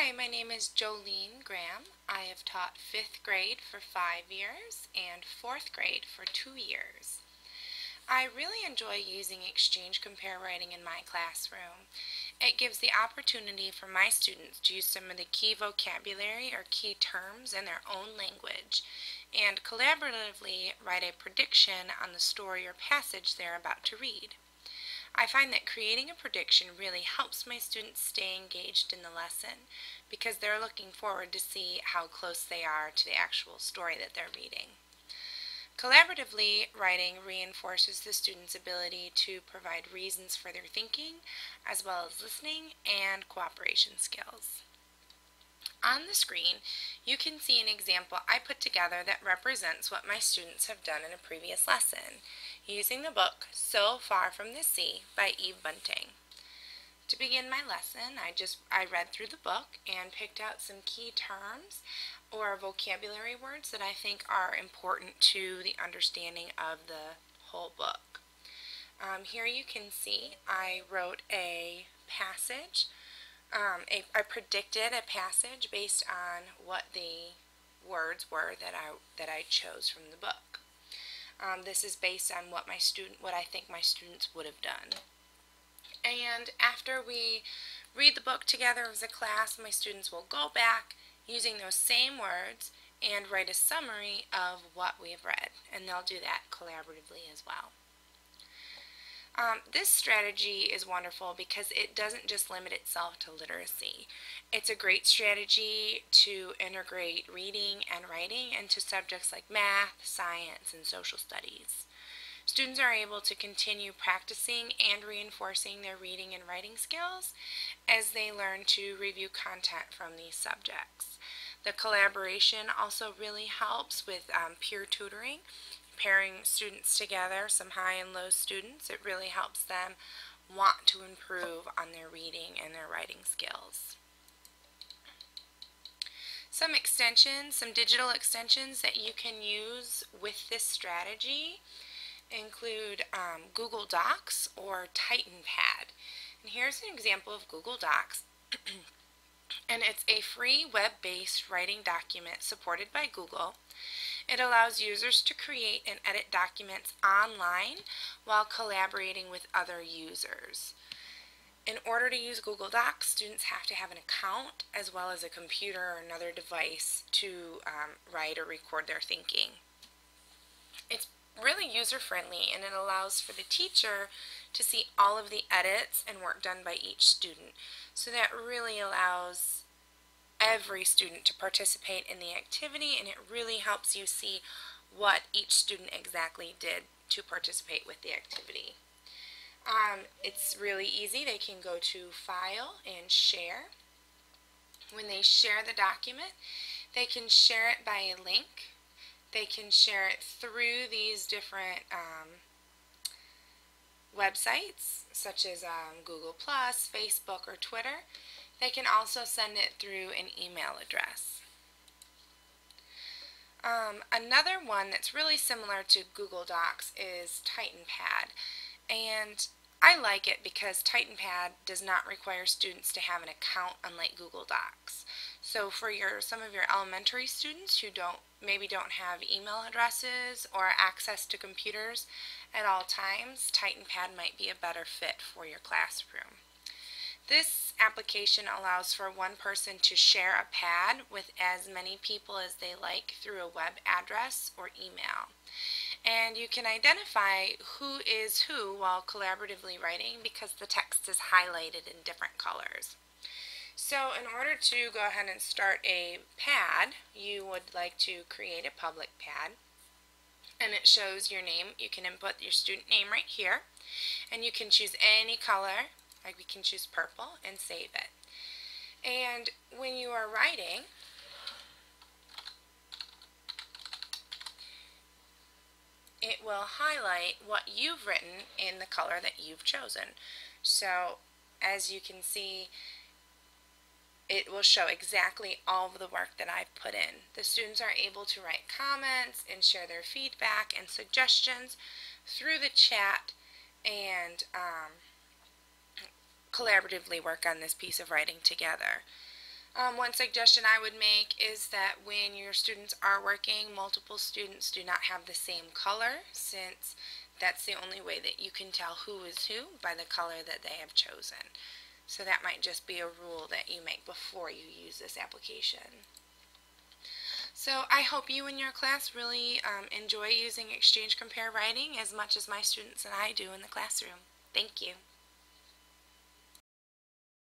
Hi, my name is Jolene Graham. I have taught fifth grade for five years and fourth grade for two years. I really enjoy using exchange compare writing in my classroom. It gives the opportunity for my students to use some of the key vocabulary or key terms in their own language and collaboratively write a prediction on the story or passage they're about to read. I find that creating a prediction really helps my students stay engaged in the lesson because they're looking forward to see how close they are to the actual story that they're reading. Collaboratively writing reinforces the student's ability to provide reasons for their thinking, as well as listening and cooperation skills. On the screen, you can see an example I put together that represents what my students have done in a previous lesson, using the book So Far from the Sea by Eve Bunting. To begin my lesson, I just I read through the book and picked out some key terms or vocabulary words that I think are important to the understanding of the whole book. Um, here you can see I wrote a passage um, a, I predicted a passage based on what the words were that I that I chose from the book. Um, this is based on what my student, what I think my students would have done. And after we read the book together as a class, my students will go back using those same words and write a summary of what we have read. And they'll do that collaboratively as well. Um, this strategy is wonderful because it doesn't just limit itself to literacy. It's a great strategy to integrate reading and writing into subjects like math, science, and social studies. Students are able to continue practicing and reinforcing their reading and writing skills as they learn to review content from these subjects. The collaboration also really helps with um, peer tutoring pairing students together, some high and low students, it really helps them want to improve on their reading and their writing skills. Some extensions, some digital extensions that you can use with this strategy include um, Google Docs or TitanPad. And here's an example of Google Docs. and it's a free web-based writing document supported by Google. It allows users to create and edit documents online while collaborating with other users. In order to use Google Docs, students have to have an account as well as a computer or another device to um, write or record their thinking. It's really user-friendly and it allows for the teacher to see all of the edits and work done by each student. So that really allows every student to participate in the activity and it really helps you see what each student exactly did to participate with the activity. Um, it's really easy. They can go to File and Share. When they share the document, they can share it by a link. They can share it through these different um, websites, such as um, Google+, Facebook, or Twitter. They can also send it through an email address. Um, another one that's really similar to Google Docs is TitanPad. And I like it because TitanPad does not require students to have an account unlike Google Docs. So for your some of your elementary students who don't maybe don't have email addresses or access to computers at all times, TitanPad might be a better fit for your classroom. This application allows for one person to share a pad with as many people as they like through a web address or email. And you can identify who is who while collaboratively writing because the text is highlighted in different colors. So in order to go ahead and start a pad, you would like to create a public pad. And it shows your name. You can input your student name right here. And you can choose any color like we can choose purple and save it. And when you are writing, it will highlight what you've written in the color that you've chosen. So as you can see, it will show exactly all of the work that I've put in. The students are able to write comments and share their feedback and suggestions through the chat and um, collaboratively work on this piece of writing together. Um, one suggestion I would make is that when your students are working, multiple students do not have the same color since that's the only way that you can tell who is who by the color that they have chosen. So that might just be a rule that you make before you use this application. So I hope you and your class really um, enjoy using Exchange Compare Writing as much as my students and I do in the classroom. Thank you.